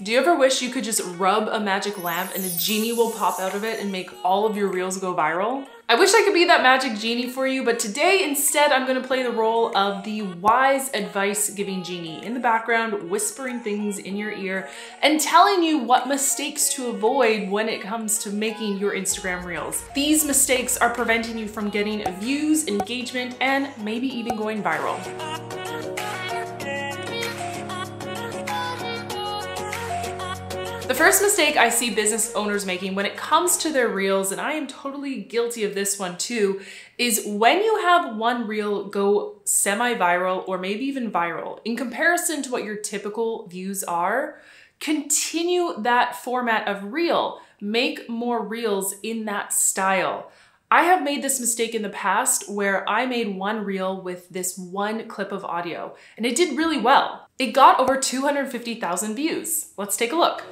Do you ever wish you could just rub a magic lamp and a genie will pop out of it and make all of your reels go viral? I wish I could be that magic genie for you, but today instead I'm gonna play the role of the wise advice giving genie in the background, whispering things in your ear and telling you what mistakes to avoid when it comes to making your Instagram reels. These mistakes are preventing you from getting views, engagement, and maybe even going viral. First mistake I see business owners making when it comes to their reels, and I am totally guilty of this one too, is when you have one reel go semi-viral or maybe even viral, in comparison to what your typical views are, continue that format of reel. Make more reels in that style. I have made this mistake in the past where I made one reel with this one clip of audio and it did really well. It got over 250,000 views. Let's take a look.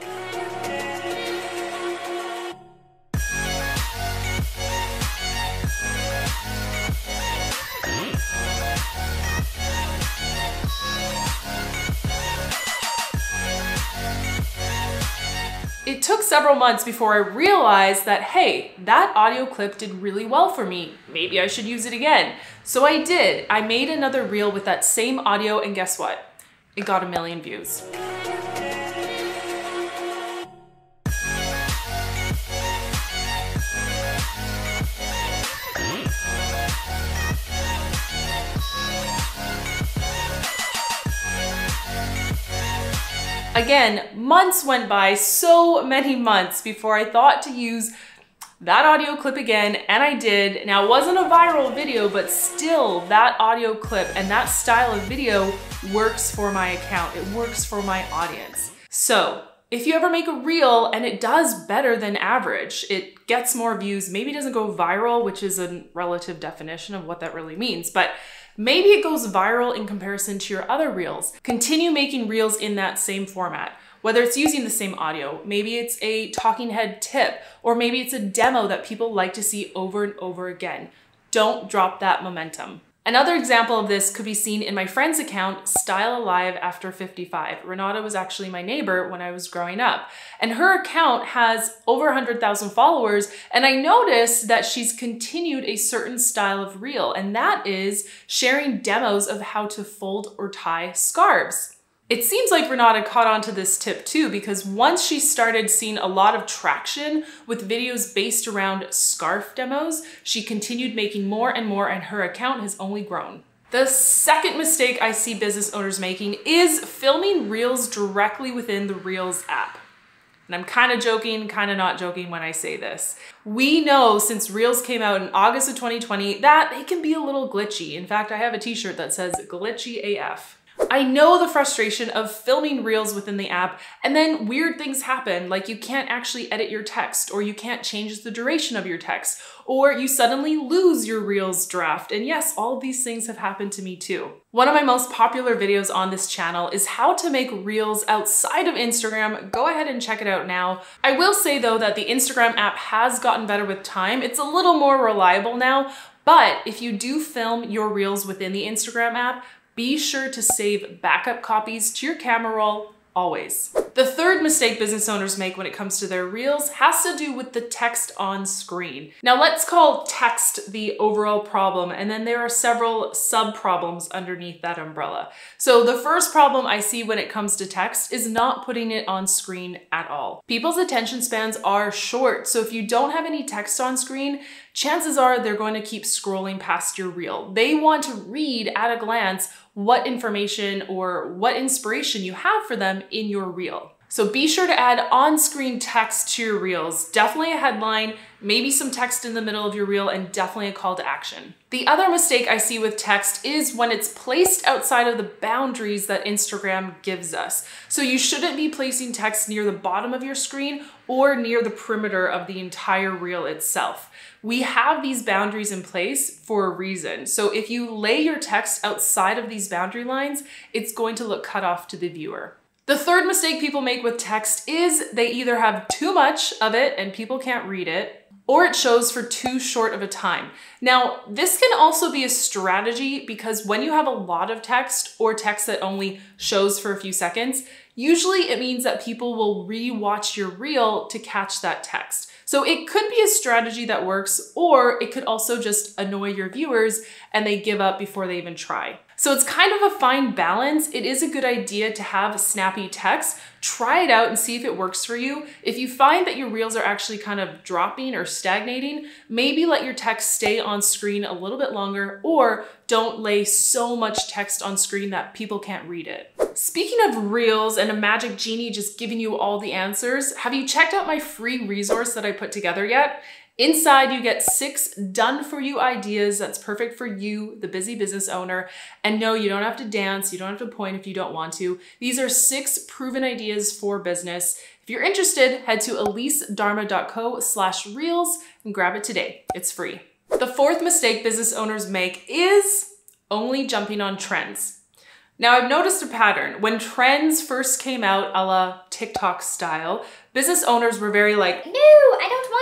It took several months before I realized that, hey, that audio clip did really well for me. Maybe I should use it again. So I did. I made another reel with that same audio and guess what? It got a million views. Again, months went by, so many months before I thought to use that audio clip again, and I did. Now, it wasn't a viral video, but still, that audio clip and that style of video works for my account. It works for my audience. So, if you ever make a reel and it does better than average, it gets more views, maybe doesn't go viral, which is a relative definition of what that really means, but Maybe it goes viral in comparison to your other reels. Continue making reels in that same format whether it's using the same audio, maybe it's a talking head tip, or maybe it's a demo that people like to see over and over again. Don't drop that momentum. Another example of this could be seen in my friend's account, Style Alive After 55. Renata was actually my neighbor when I was growing up. And her account has over 100,000 followers. And I noticed that she's continued a certain style of reel, and that is sharing demos of how to fold or tie scarves. It seems like Renata caught on to this tip too, because once she started seeing a lot of traction with videos based around scarf demos, she continued making more and more and her account has only grown. The second mistake I see business owners making is filming Reels directly within the Reels app. And I'm kind of joking, kind of not joking when I say this. We know since Reels came out in August of 2020 that it can be a little glitchy. In fact, I have a t-shirt that says glitchy AF. I know the frustration of filming reels within the app and then weird things happen, like you can't actually edit your text or you can't change the duration of your text or you suddenly lose your reels draft. And yes, all these things have happened to me too. One of my most popular videos on this channel is how to make reels outside of Instagram. Go ahead and check it out now. I will say though that the Instagram app has gotten better with time. It's a little more reliable now, but if you do film your reels within the Instagram app, be sure to save backup copies to your camera roll always. The third mistake business owners make when it comes to their reels has to do with the text on screen. Now let's call text the overall problem and then there are several sub problems underneath that umbrella. So the first problem I see when it comes to text is not putting it on screen at all. People's attention spans are short, so if you don't have any text on screen, chances are they're going to keep scrolling past your reel. They want to read at a glance what information or what inspiration you have for them in your reel. So be sure to add on-screen text to your reels. Definitely a headline, maybe some text in the middle of your reel, and definitely a call to action. The other mistake I see with text is when it's placed outside of the boundaries that Instagram gives us. So you shouldn't be placing text near the bottom of your screen or near the perimeter of the entire reel itself. We have these boundaries in place for a reason. So if you lay your text outside of these boundary lines, it's going to look cut off to the viewer. The third mistake people make with text is they either have too much of it and people can't read it, or it shows for too short of a time. Now, this can also be a strategy because when you have a lot of text or text that only shows for a few seconds, usually it means that people will re-watch your reel to catch that text. So it could be a strategy that works, or it could also just annoy your viewers and they give up before they even try. So it's kind of a fine balance. It is a good idea to have snappy text. Try it out and see if it works for you. If you find that your reels are actually kind of dropping or stagnating, maybe let your text stay on screen a little bit longer or don't lay so much text on screen that people can't read it. Speaking of reels and a magic genie just giving you all the answers, have you checked out my free resource that I put together yet? Inside, you get six done for you ideas that's perfect for you, the busy business owner. And no, you don't have to dance, you don't have to point if you don't want to. These are six proven ideas for business. If you're interested, head to elisedarma.co slash reels and grab it today. It's free. The fourth mistake business owners make is only jumping on trends. Now I've noticed a pattern. When trends first came out a la TikTok style, business owners were very like, No,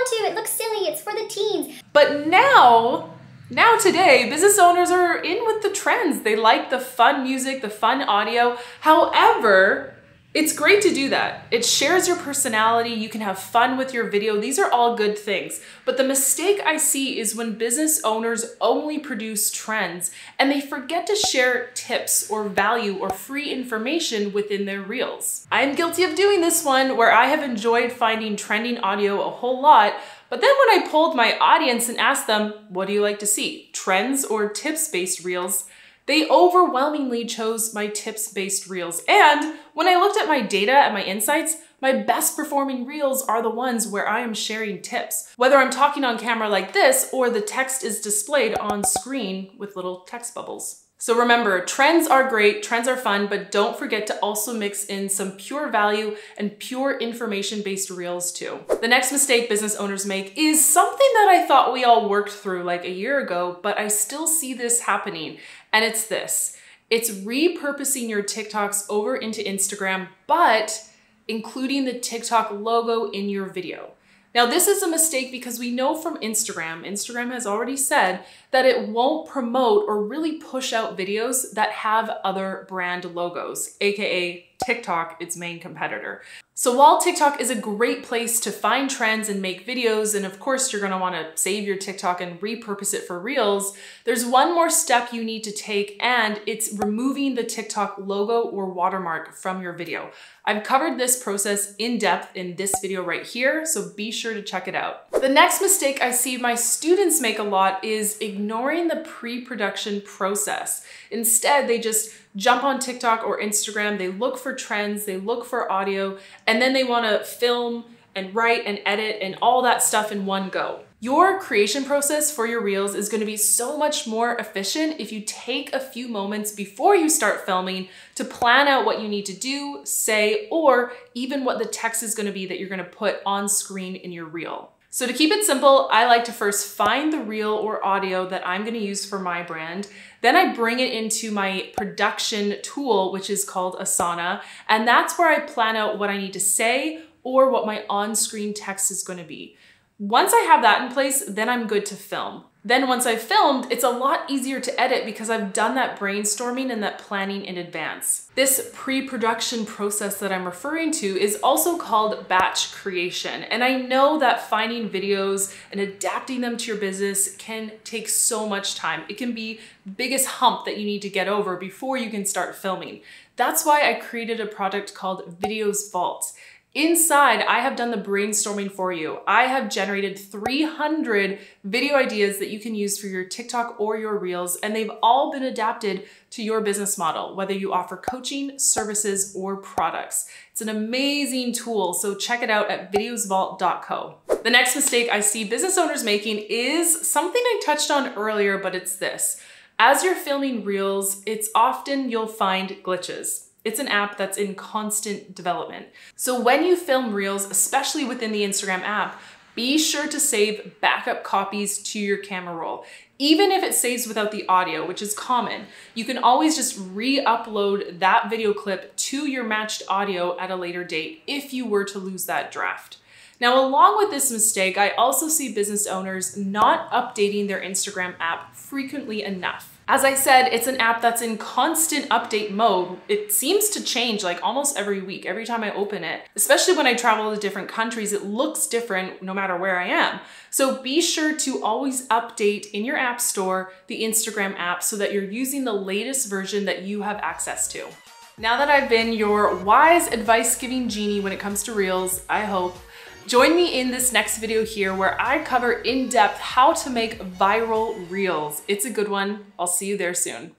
to. It looks silly. It's for the teens. But now, now today, business owners are in with the trends. They like the fun music, the fun audio. However, it's great to do that. It shares your personality. You can have fun with your video. These are all good things. But the mistake I see is when business owners only produce trends and they forget to share tips or value or free information within their reels. I am guilty of doing this one where I have enjoyed finding trending audio a whole lot, but then when I polled my audience and asked them, what do you like to see? Trends or tips-based reels? They overwhelmingly chose my tips-based reels. And when I looked at my data and my insights, my best performing reels are the ones where I am sharing tips. Whether I'm talking on camera like this or the text is displayed on screen with little text bubbles. So remember, trends are great, trends are fun, but don't forget to also mix in some pure value and pure information-based reels too. The next mistake business owners make is something that I thought we all worked through like a year ago, but I still see this happening, and it's this. It's repurposing your TikToks over into Instagram, but including the TikTok logo in your video. Now, this is a mistake because we know from Instagram, Instagram has already said that it won't promote or really push out videos that have other brand logos, AKA TikTok, its main competitor. So while TikTok is a great place to find trends and make videos, and of course you're gonna wanna save your TikTok and repurpose it for Reels, there's one more step you need to take and it's removing the TikTok logo or watermark from your video. I've covered this process in depth in this video right here, so be sure to check it out. The next mistake I see my students make a lot is ignoring the pre-production process. Instead, they just jump on TikTok or Instagram, they look for trends, they look for audio, and then they wanna film and write and edit and all that stuff in one go. Your creation process for your reels is gonna be so much more efficient if you take a few moments before you start filming to plan out what you need to do, say, or even what the text is gonna be that you're gonna put on screen in your reel. So to keep it simple, I like to first find the reel or audio that I'm gonna use for my brand. Then I bring it into my production tool, which is called Asana. And that's where I plan out what I need to say or what my on-screen text is gonna be. Once I have that in place, then I'm good to film. Then once I've filmed, it's a lot easier to edit because I've done that brainstorming and that planning in advance. This pre-production process that I'm referring to is also called batch creation. And I know that finding videos and adapting them to your business can take so much time. It can be biggest hump that you need to get over before you can start filming. That's why I created a product called Videos Vault. Inside, I have done the brainstorming for you. I have generated 300 video ideas that you can use for your TikTok or your Reels, and they've all been adapted to your business model, whether you offer coaching, services, or products. It's an amazing tool, so check it out at videosvault.co. The next mistake I see business owners making is something I touched on earlier, but it's this. As you're filming Reels, it's often you'll find glitches. It's an app that's in constant development. So when you film Reels, especially within the Instagram app, be sure to save backup copies to your camera roll. Even if it saves without the audio, which is common, you can always just re-upload that video clip to your matched audio at a later date if you were to lose that draft. Now, along with this mistake, I also see business owners not updating their Instagram app frequently enough. As I said, it's an app that's in constant update mode. It seems to change like almost every week, every time I open it. Especially when I travel to different countries, it looks different no matter where I am. So be sure to always update in your app store the Instagram app so that you're using the latest version that you have access to. Now that I've been your wise advice giving genie when it comes to Reels, I hope, Join me in this next video here where I cover in depth how to make viral reels. It's a good one. I'll see you there soon.